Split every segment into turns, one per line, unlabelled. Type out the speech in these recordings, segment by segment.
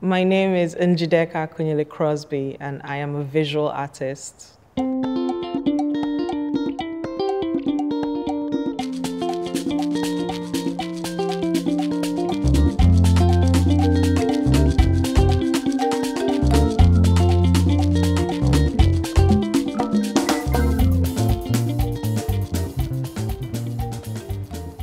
My name is Njideka Akunyili Crosby, and I am a visual artist.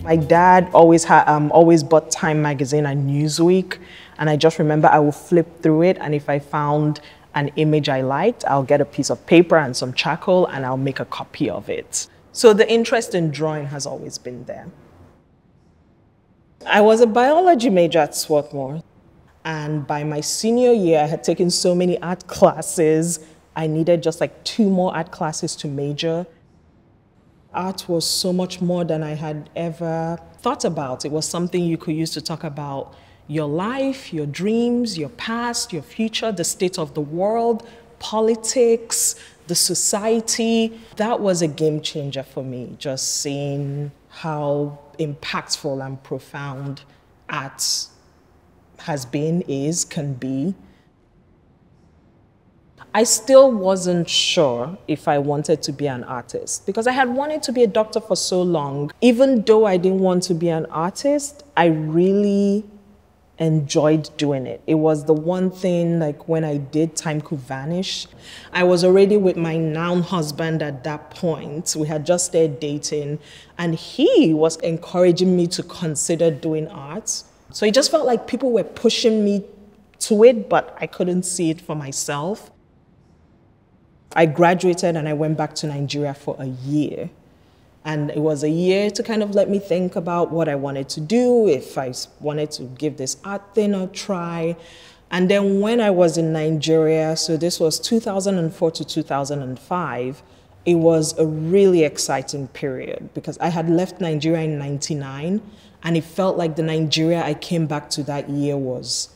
My dad always had um, always bought Time magazine and Newsweek, and I just remember I would flip through it, and if I found an image I liked, I'll get a piece of paper and some charcoal, and I'll make a copy of it. So the interest in drawing has always been there. I was a biology major at Swarthmore, and by my senior year, I had taken so many art classes. I needed just like two more art classes to major art was so much more than I had ever thought about. It was something you could use to talk about your life, your dreams, your past, your future, the state of the world, politics, the society. That was a game changer for me, just seeing how impactful and profound art has been, is, can be. I still wasn't sure if I wanted to be an artist because I had wanted to be a doctor for so long. Even though I didn't want to be an artist, I really enjoyed doing it. It was the one thing like when I did Time Could Vanish. I was already with my now husband at that point. We had just started dating and he was encouraging me to consider doing art. So it just felt like people were pushing me to it, but I couldn't see it for myself. I graduated and I went back to Nigeria for a year. And it was a year to kind of let me think about what I wanted to do, if I wanted to give this art thing a try. And then when I was in Nigeria, so this was 2004 to 2005, it was a really exciting period because I had left Nigeria in 99 and it felt like the Nigeria I came back to that year was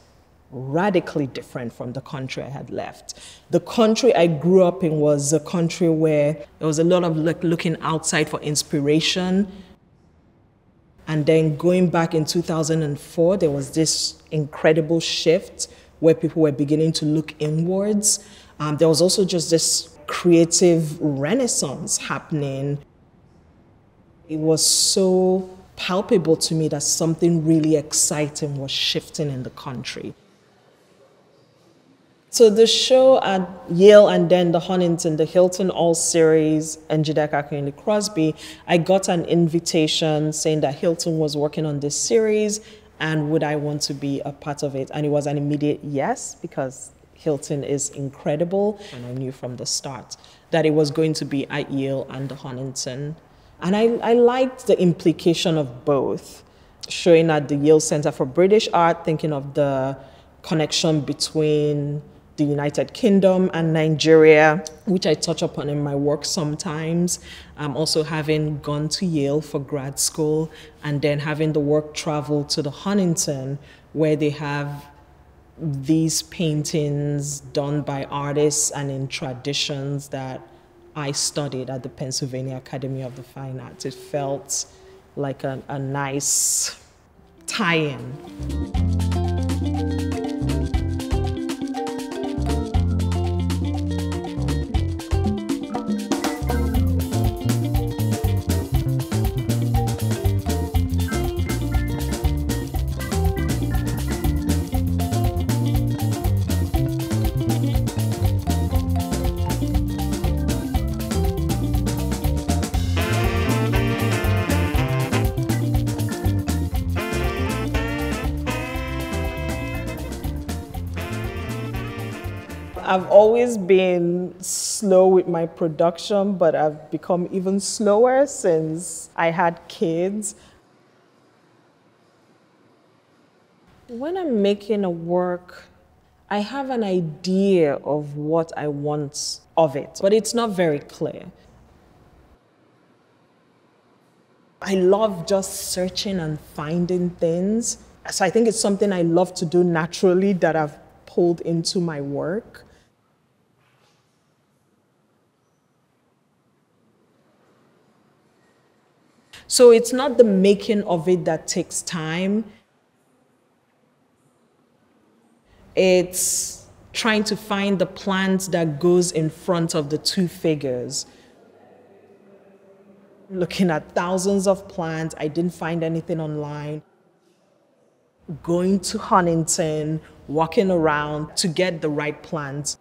radically different from the country I had left. The country I grew up in was a country where there was a lot of like looking outside for inspiration. And then going back in 2004, there was this incredible shift where people were beginning to look inwards. Um, there was also just this creative renaissance happening. It was so palpable to me that something really exciting was shifting in the country. So the show at Yale and then the Huntington, the Hilton Als Series, and Njideka Akunyili Crosby, I got an invitation saying that Hilton was working on this series and would I want to be a part of it? And it was an immediate yes because Hilton is incredible. And I knew from the start that it was going to be at Yale and the Huntington. And I, I liked the implication of both, showing at the Yale Center for British Art, thinking of the connection between the United Kingdom and Nigeria, which I touch upon in my work sometimes. Um, also having gone to Yale for grad school and then having the work travel to the Huntington where they have these paintings done by artists and in traditions that I studied at the Pennsylvania Academy of the Fine Arts. It felt like a, a nice tie-in. I've always been slow with my production, but I've become even slower since I had kids. When I'm making a work, I have an idea of what I want of it, but it's not very clear. I love just searching and finding things. So I think it's something I love to do naturally that I've pulled into my work. So it's not the making of it that takes time. It's trying to find the plant that goes in front of the two figures. Looking at thousands of plants, I didn't find anything online. Going to Huntington, walking around to get the right plants.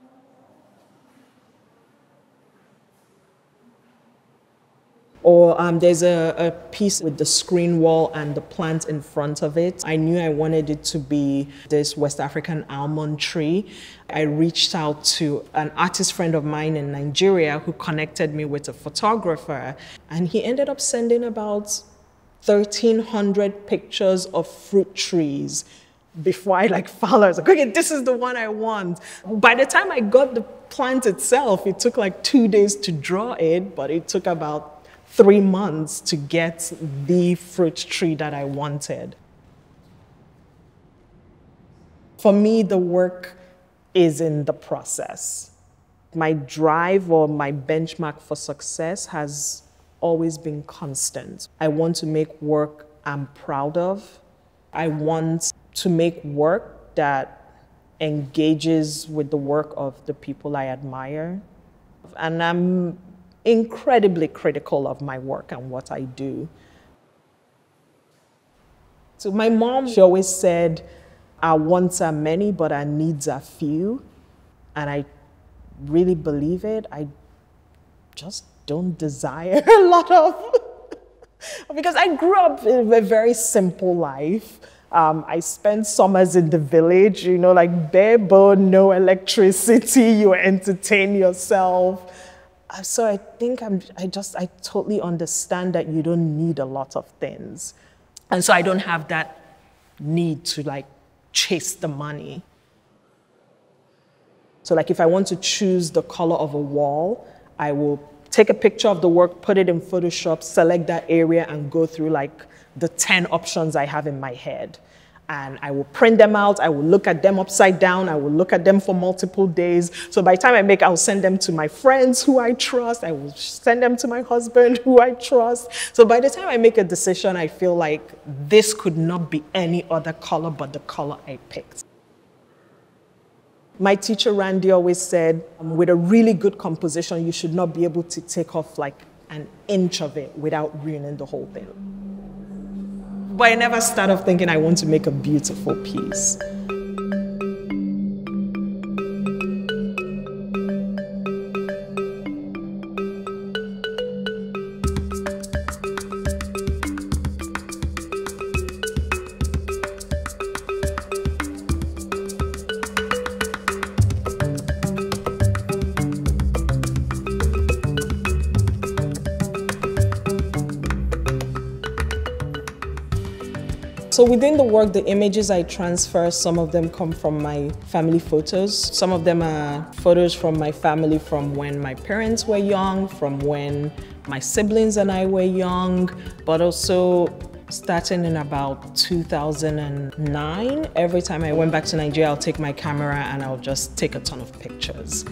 Or um, there's a, a, piece with the screen wall and the plant in front of it. I knew I wanted it to be this West African almond tree. I reached out to an artist friend of mine in Nigeria who connected me with a photographer, and he ended up sending about 1,300 pictures of fruit trees before I like found I was like, okay, this is the one I want. By the time I got the plant itself, it took like two days to draw it, but it took about three months to get the fruit tree that I wanted. For me, the work is in the process. My drive or my benchmark for success has always been constant. I want to make work I'm proud of. I want to make work that engages with the work of the people I admire. And I'm incredibly critical of my work and what I do. So my mom, she always said, our wants are many, but our needs are few. And I really believe it. I just don't desire a lot of, because I grew up in a very simple life. Um, I spent summers in the village, you know, like bare bone, no electricity, you entertain yourself. Uh, so I think I'm, I just, I totally understand that you don't need a lot of things. And so I don't have that need to like chase the money. So like if I want to choose the color of a wall, I will take a picture of the work, put it in Photoshop, select that area and go through like the 10 options I have in my head and I will print them out. I will look at them upside down. I will look at them for multiple days. So by the time I make, I'll send them to my friends who I trust. I will send them to my husband who I trust. So by the time I make a decision, I feel like this could not be any other color but the color I picked. My teacher Randy always said, um, with a really good composition, you should not be able to take off like an inch of it without ruining the whole thing. But I never start off thinking I want to make a beautiful piece. So within the work, the images I transfer, some of them come from my family photos. Some of them are photos from my family from when my parents were young, from when my siblings and I were young, but also starting in about 2009. Every time I went back to Nigeria, I'll take my camera and I'll just take a ton of pictures.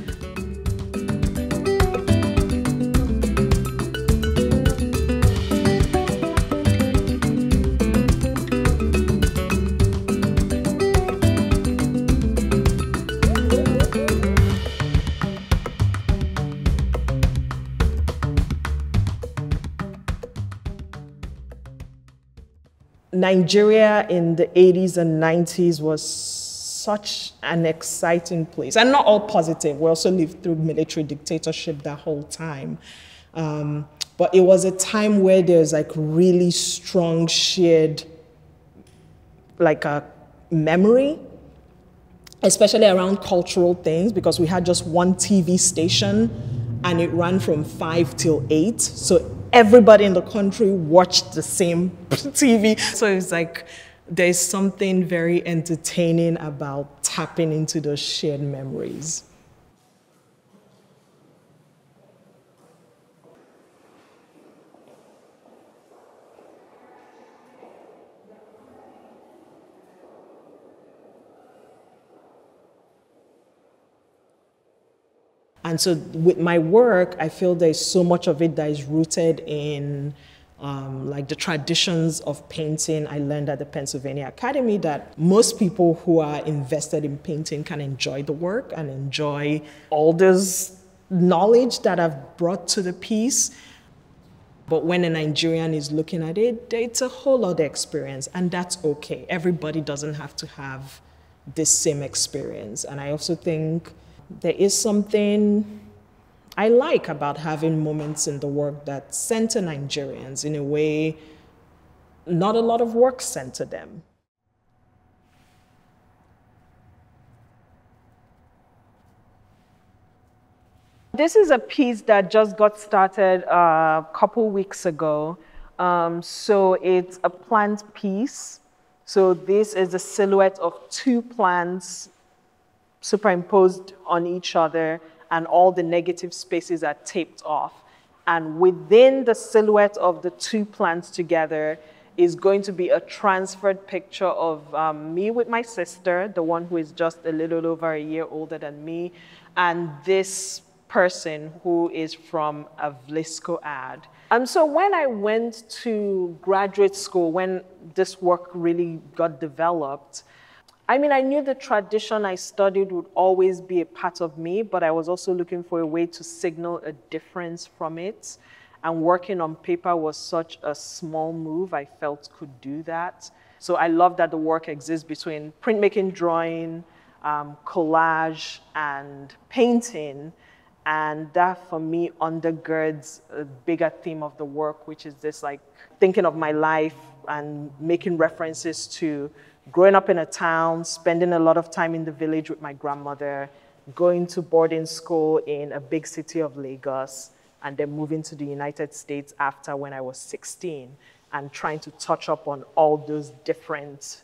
Nigeria in the 80s and 90s was such an exciting place, and not all positive. We also lived through military dictatorship that whole time. Um, but it was a time where there's like really strong shared, like a memory, especially around cultural things, because we had just one TV station and it ran from five till eight. So everybody in the country watched the same TV. So it's like there's something very entertaining about tapping into those shared memories. And so with my work, I feel there's so much of it that is rooted in um, like the traditions of painting. I learned at the Pennsylvania Academy that most people who are invested in painting can enjoy the work and enjoy all this knowledge that I've brought to the piece. But when a Nigerian is looking at it, it's a whole other experience, and that's okay. Everybody doesn't have to have this same experience. And I also think there is something I like about having moments in the work that center Nigerians in a way not a lot of work center them. This is a piece that just got started a couple weeks ago. Um, so it's a plant piece. So this is a silhouette of two plants superimposed on each other and all the negative spaces are taped off. And within the silhouette of the two plants together is going to be a transferred picture of um, me with my sister, the one who is just a little over a year older than me, and this person who is from a Vlisco ad. And so when I went to graduate school, when this work really got developed, I mean, I knew the tradition I studied would always be a part of me, but I was also looking for a way to signal a difference from it. And working on paper was such a small move I felt could do that. So I love that the work exists between printmaking, drawing, um, collage, and painting. And that for me undergirds a bigger theme of the work, which is this like thinking of my life and making references to growing up in a town, spending a lot of time in the village with my grandmother, going to boarding school in a big city of Lagos, and then moving to the United States after when I was 16, and trying to touch up on all those different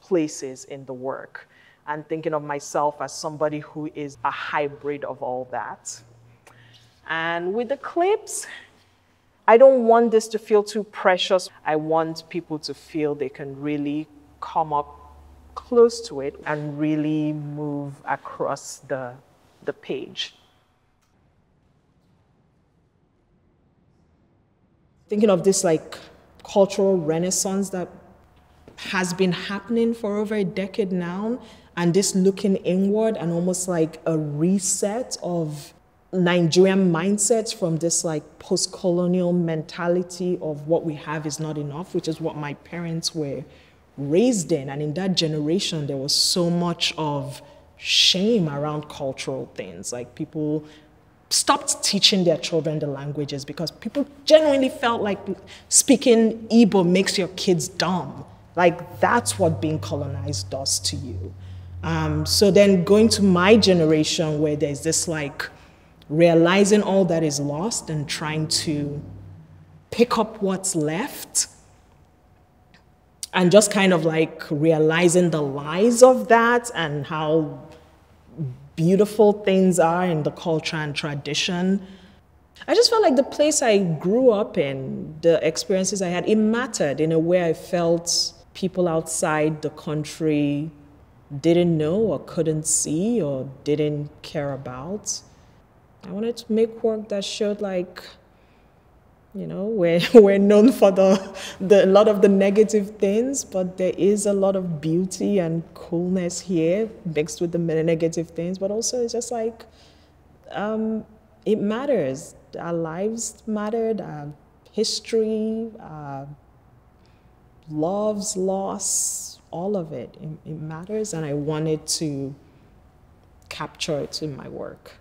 places in the work, and thinking of myself as somebody who is a hybrid of all that. And with the clips, I don't want this to feel too precious. I want people to feel they can really come up close to it and really move across the, the page. Thinking of this like cultural renaissance that has been happening for over a decade now, and this looking inward and almost like a reset of Nigerian mindsets from this like post-colonial mentality of what we have is not enough, which is what my parents were raised in. And in that generation, there was so much of shame around cultural things. Like people stopped teaching their children the languages because people genuinely felt like speaking Igbo makes your kids dumb. Like that's what being colonized does to you. Um, so then going to my generation where there's this like realizing all that is lost and trying to pick up what's left and just kind of like realizing the lies of that and how beautiful things are in the culture and tradition. I just felt like the place I grew up in, the experiences I had, it mattered in a way I felt people outside the country didn't know or couldn't see or didn't care about. I wanted to make work that showed like you know, we're, we're known for the, the, a lot of the negative things, but there is a lot of beauty and coolness here mixed with the many negative things. But also, it's just like, um, it matters. Our lives mattered, our history, our loves, loss, all of it. it. It matters, and I wanted to capture it in my work.